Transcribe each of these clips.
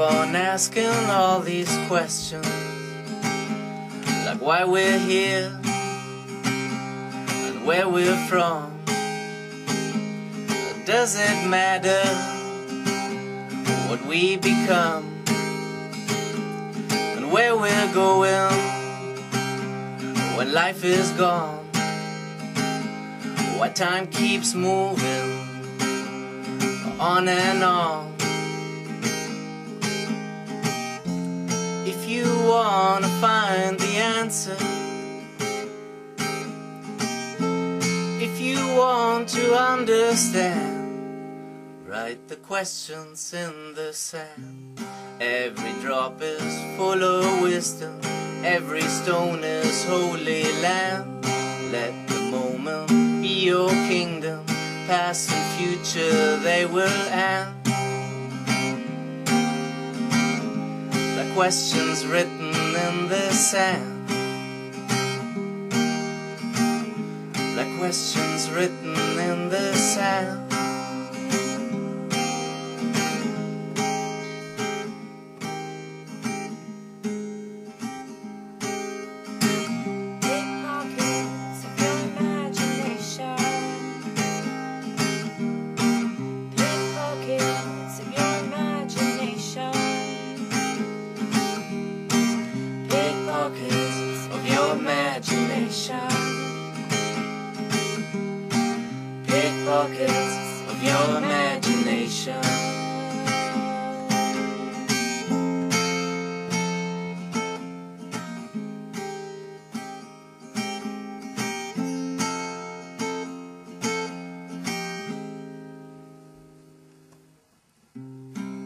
on asking all these questions. Like why we're here And where we're from. Does it matter What we become? And where we're going When life is gone? Why time keeps moving On and on wanna find the answer. If you want to understand Write the questions in the sand. Every drop is full of wisdom. Every stone is holy land. Let the moment be your kingdom. Past and future they will end questions written in the sand. Like questions written in the sand Of your imagination.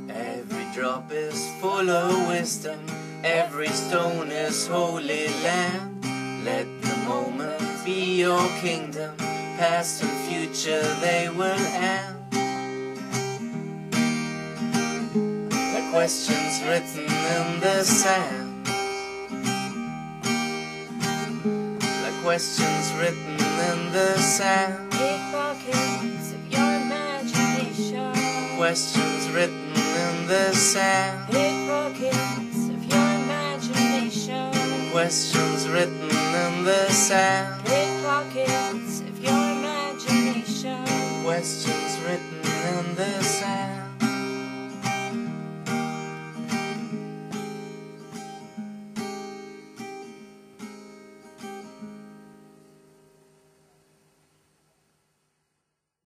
Every drop is full of wisdom. Every stone is holy land. Let the moment be your kingdom Past and future they will end. The questions written in the sand. The questions written in the sand. Pickpockets of your imagination. Questions written in the sand. Pickpockets of your imagination. Questions written in the sand Questions written in the sand